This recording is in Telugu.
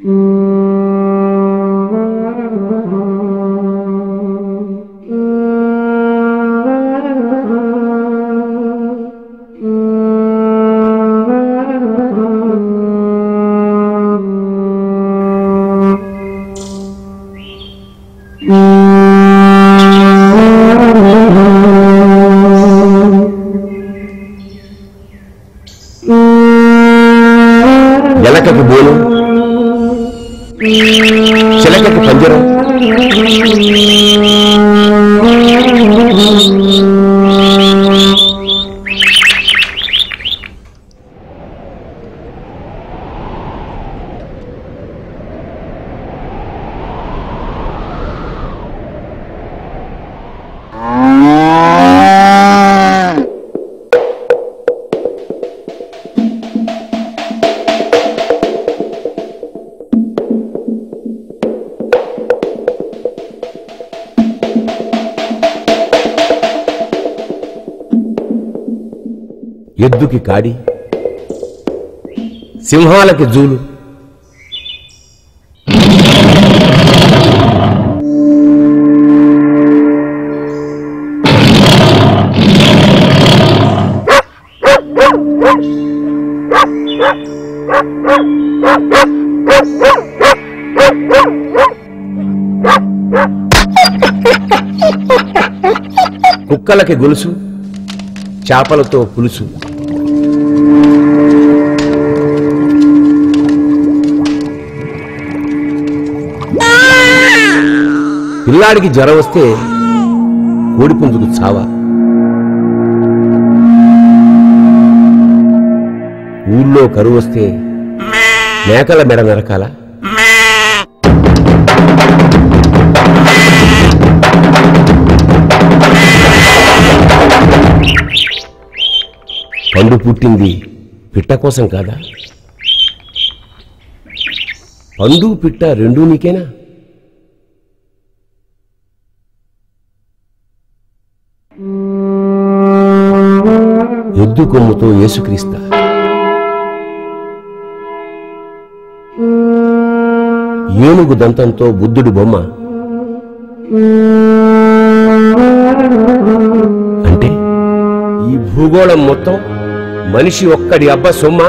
Jalan ke kebun. Silahkan ke banjir. ఎద్దుకి కాడి సింహాలకి జూలు కుక్కలకి గొలుసు చేపలతో పులుసు పిల్లాడికి జ్వరం వస్తే కోడిపుంజుకు చావా. ఊళ్ళో కరువు వస్తే మేకల మెడ నరకాల. పండు పుట్టింది పిట్ట కోసం కాదా? పండు పిట్ట రెండూ నీకేనా? ఎద్దు కొమ్ముతో యేసుక్రీస్త. ఏనుగు దంతంతో బుద్ధుడి బొమ్మ. అంటే ఈ భూగోళం మొత్తం మనిషి ఒక్కడి అబ్బ సొమ్మ.